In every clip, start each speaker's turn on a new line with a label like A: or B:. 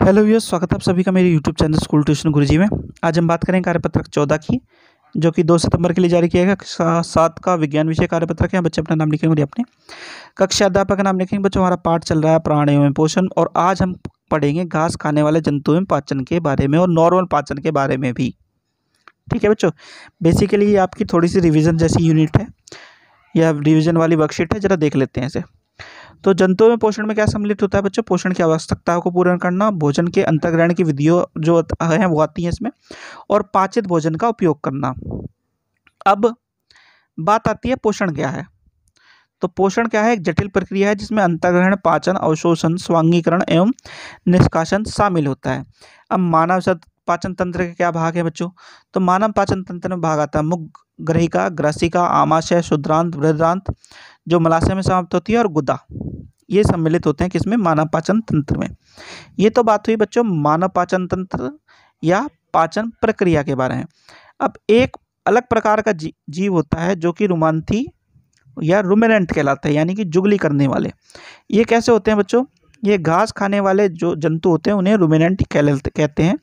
A: Hello viewers, स्वागत है आप सभी का मेरे YouTube channel school tuition Guruji में। आज हम बात करें कार्यपत्रक चौदह की, जो कि दो सितंबर के लिए जारी किया गया। सात का विज्ञान विषय कार्यपत्रक है बच्चे अपना नाम लिखेंगे और अपने। कक्षा अध्यापक का नाम लिखेंगे, बच्चों, हमारा पाठ चल रहा है प्राणियों में पोषण, और आज हम पढ़ेंगे घास खाने वाले जंतुओं में पाचन के बारे में, और नॉर्मल पाचन के बारे में भी। ठीक है बच्चों बेसिकली ये आपकी थोड़ी सी रिविज़न जैसी यूनिट है। या रिविज़न वाली वर्कशीट है, ज़रा देख लेते हैं इसे। तो जंतुओं में पोषण में क्या सम्मिलित होता है बच्चों? पोषण की आवश्यकताओं को पूर्ण करना, भोजन के अंतर्ग्रहण की विधियों जो हैं, वो आती हैं इसमें, और पाचित भोजन का उपयोग करना। अब बात आती है पोषण क्या है? तो पोषण क्या है? एक जटिल प्रक्रिया है जिसमें अंतर्ग्रहण पाचन, अवशोषण, स्वांगीकरण एवं निष्कासन शामिल होता है। अब मानव पाचन तंत्र के क्या भाग है बच्चों? तो मानव पाचन तंत्र में भाग आता है मुख, ग्रहिका, ग्रसिका, आमाशय, शुद्रांत, वृद्रांत, जो मलाशय में समाप्त होती है, और गुदा। ये सम्मिलित होते हैं किसमें? मानव पाचन तंत्र में। ये तो बात हुई बच्चों मानव पाचन तंत्र या पाचन प्रक्रिया के बारे में। अब एक अलग प्रकार का जी, जीव होता है जो कि रुमांथी या रुमिनेंट कहलाता है यानी कि जुगली करने वाले। ये कैसे होते हैं बच्चों? ये घास खाने वाले जो जंतु होते हैं उन्हें रुमिनेंट कहते हैं।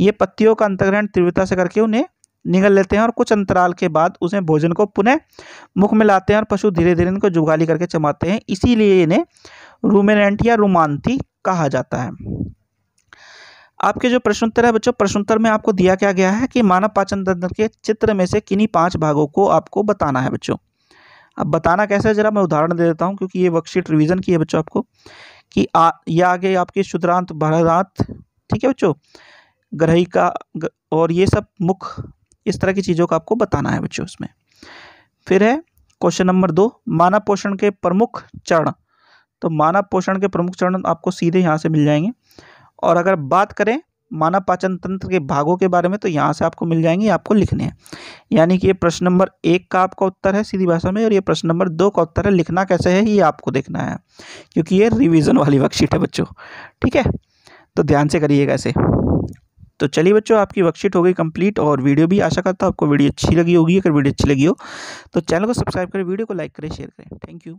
A: ये पत्तियों का अंतर्ग्रहण तीव्रता से करके उन्हें निगल लेते हैं और कुछ अंतराल के बाद उसे भोजन को पुनः मुख में लाते हैं और पशु धीरे धीरे इनको जुगाली करके चमाते हैं। इसीलिए इन्हें रूमेनेंट या रुमांती कहा जाता है। आपके जो प्रश्नोत्तर है बच्चों प्रश्नोत्तर में आपको दिया क्या गया है कि मानव पाचन तंत्र के चित्र में से किन्हीं पाँच भागों को आपको बताना है बच्चों। अब बताना कैसे है जरा मैं उदाहरण दे देता हूँ क्योंकि ये वर्कशीट रिवीजन की है बच्चों आपको कि आ, ये आगे आपके शुद्रांत भरांत ठीक है बच्चों? ग्रही का और ये सब मुख इस तरह की चीज़ों का आपको बताना है बच्चों उसमें फिर है, क्वेश्चन नंबर दो, मानव पोषण के प्रमुख चरण। तो मानव पोषण के प्रमुख चरण आपको सीधे यहाँ से मिल जाएँगे। और अगर बात करें मानव पाचन तंत्र के भागों के बारे में तो यहाँ से आपको मिल जाएँगे, आपको लिखने हैं। यानी कि ये प्रश्न नंबर एक का आपका उत्तर है सीधी भाषा में, और ये प्रश्न नंबर दो का उत्तर है लिखना कैसे है, ये आपको देखना है। क्योंकि ये रिवीजन वाली वर्कशीट है बच्चों। ठीक है? तो ध्यान से करिएगा ऐसे तो चलिए बच्चों, आपकी वर्कशीट हो गई कंप्लीट और वीडियो भी। आशा करता हूँ आपको वीडियो अच्छी लगी होगी। अगर वीडियो अच्छी लगी हो तो चैनल को सब्सक्राइब करें वीडियो को लाइक करें शेयर करें। Thank you